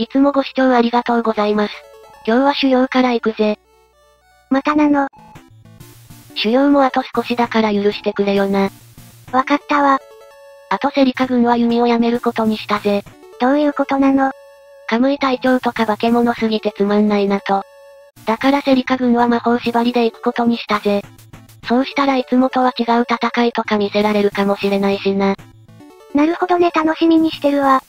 いつもご視聴ありがとうございます。今日は修行から行くぜ。またなの。修行もあと少しだから許してくれよな。わかったわ。あとセリカ軍は弓をやめることにしたぜ。どういうことなの？カムイ隊長とか化け物すぎてつまんないなと。だからセリカ軍は魔法縛りで行くことにしたぜ。そうしたらいつもとは違う戦いとか見せられるかもしれないしな。なるほどね楽しみにしてるわ。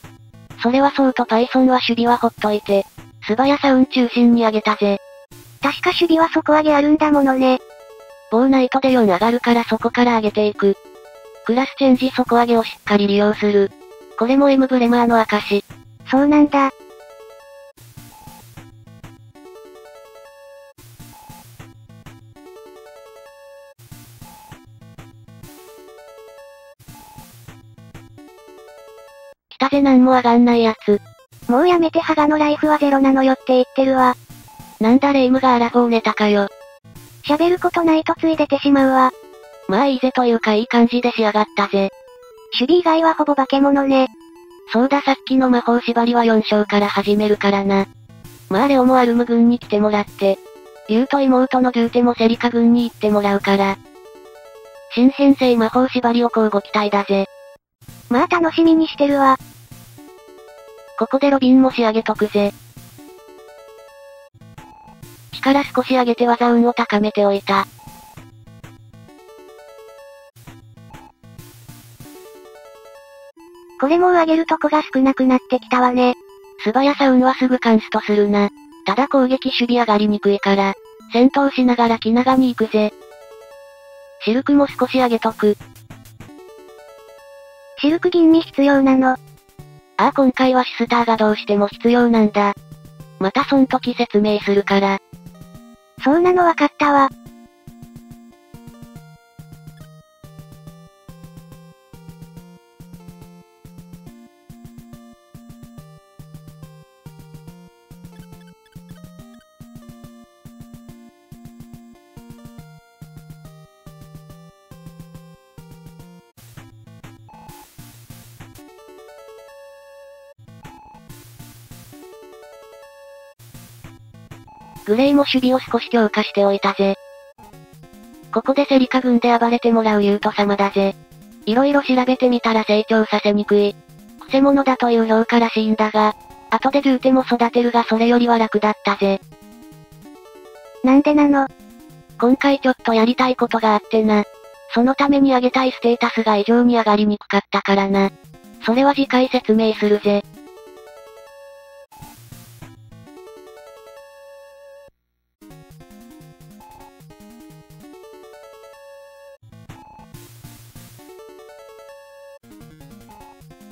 それはそうと Python は守備はほっといて、素早さ運中心に上げたぜ。確か守備は底上げあるんだものね。ボーナイトで4上がるからそこから上げていく。クラスチェンジ底上げをしっかり利用する。これも M ブレマーの証。そうなんだ。来たぜなんも上がんないやつ。もうやめてハガのライフはゼロなのよって言ってるわ。なんだレイムがアラフォーネタかよ。喋ることないとつい出てしまうわ。まあいいぜというかいい感じで仕上がったぜ。守備以外はほぼ化け物ね。そうださっきの魔法縛りは4章から始めるからな。まあレオもアルム軍に来てもらって。竜と妹のデューテもセリカ軍に行ってもらうから。新編成魔法縛りを交互期待だぜ。まあ楽しみにしてるわ。ここでロビンも仕上げとくぜ。力少し上げて技運を高めておいた。これもう上げるとこが少なくなってきたわね。素早さ運はすぐカンストするな。ただ攻撃守備上がりにくいから、戦闘しながら気長に行くぜ。シルクも少し上げとく。シルク銀に必要なの。ああ今回はシスターがどうしても必要なんだ。またそん時説明するから。そうなの分かったわ。グレイも守備を少し強化しておいたぜ。ここでセリカ軍で暴れてもらうユート様だぜ。いろいろ調べてみたら成長させにくい。くせ者だという評価らしいんだが、後でデューテも育てるがそれよりは楽だったぜ。なんでなの？今回ちょっとやりたいことがあってな。そのために上げたいステータスが異常に上がりにくかったからな。それは次回説明するぜ。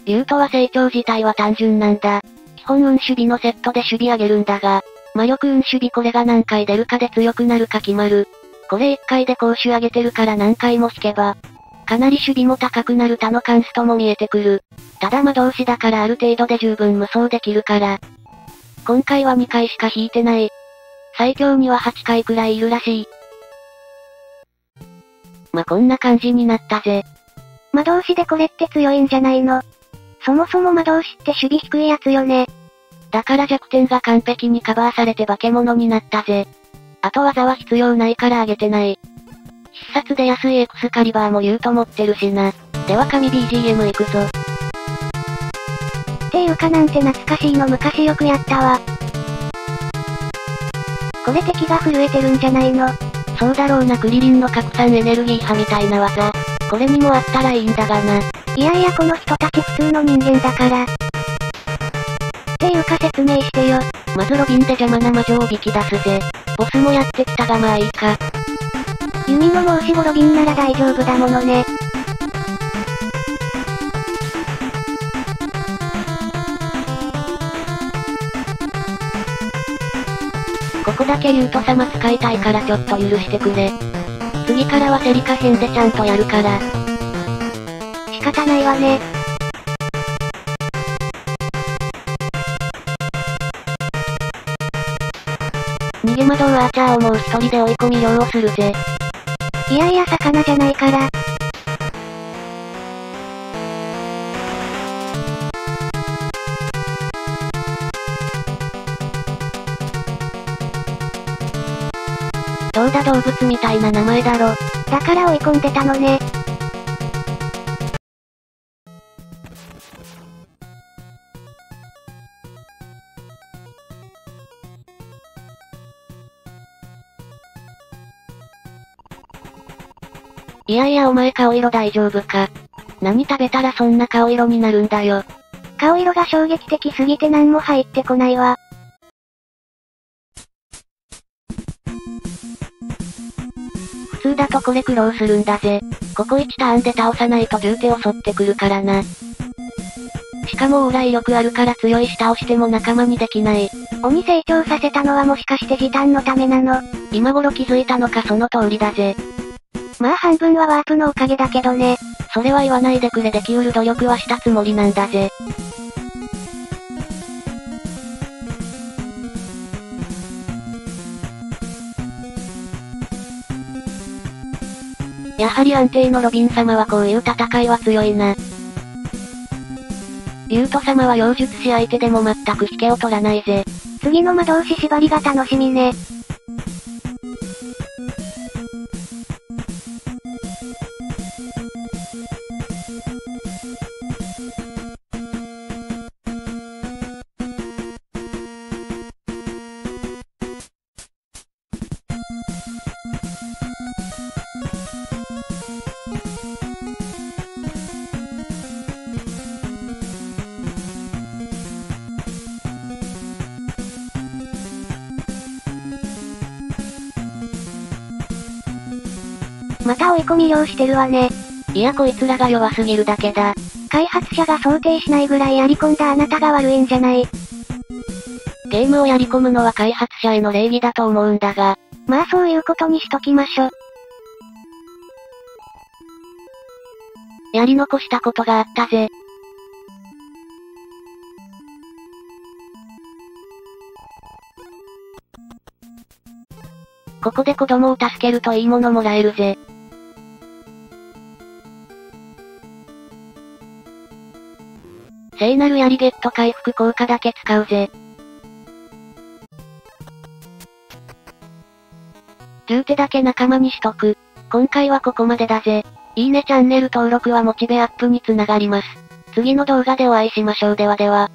竜とは成長自体は単純なんだ。基本運守備のセットで守備上げるんだが、魔力運守備これが何回出るかで強くなるか決まる。これ1回で攻守上げてるから何回も引けば、かなり守備も高くなる他のカンストも見えてくる。ただ魔導士だからある程度で十分無双できるから。今回は2回しか引いてない。最強には8回くらいいるらしい。ま、こんな感じになったぜ。魔導士でこれって強いんじゃないの？そもそも魔導士って守備低いやつよね。だから弱点が完璧にカバーされて化け物になったぜ。あと技は必要ないからあげてない。必殺で安いエクスカリバーも言うと持ってるしな。では神 BGM 行くぞ。っていうかなんて懐かしいの昔よくやったわ。これ敵が震えてるんじゃないの？そうだろうなクリリンの拡散エネルギー波みたいな技。これにもあったらいいんだがな。いやいやこの人たち普通の人間だから。っていうか説明してよ。まずロビンで邪魔な魔女を引き出すぜ。ボスもやってきたがまあいいか。弓の申し子ロビンなら大丈夫だものね。ここだけリュート様使いたいからちょっと許してくれ。次からはセリカ編でちゃんとやるから。仕方ないわね。逃げ惑うアーチャーをもう一人で追い込み漁をするぜ。いやいや魚じゃないから。どうだ動物みたいな名前だろ。だから追い込んでたのね。いやいやお前顔色大丈夫か？何食べたらそんな顔色になるんだよ。顔色が衝撃的すぎて何も入ってこないわ。普通だとこれ苦労するんだぜ。ここ1ターンで倒さないと重手襲ってくるからな。しかも往来力あるから強い下をしても仲間にできない。鬼成長させたのはもしかして時短のためなの？今頃気づいたのかその通りだぜ。まあ半分はワープのおかげだけどね。それは言わないでくれできうる努力はしたつもりなんだぜ。やはり安定のロビン様はこういう戦いは強いな。リュウト様は妖術師相手でも全く引けを取らないぜ。次の魔導士縛りが楽しみね。また追い込み用してるわね。いやこいつらが弱すぎるだけだ。開発者が想定しないぐらいやり込んだあなたが悪いんじゃない。ゲームをやり込むのは開発者への礼儀だと思うんだが。まあそういうことにしときましょ。やり残したことがあったぜ。ここで子供を助けるといいものもらえるぜ。聖なる槍ゲット回復効果だけ使うぜ。ルーテだけ仲間にしとく。今回はここまでだぜ。いいねチャンネル登録はモチベアップにつながります。次の動画でお会いしましょうではでは。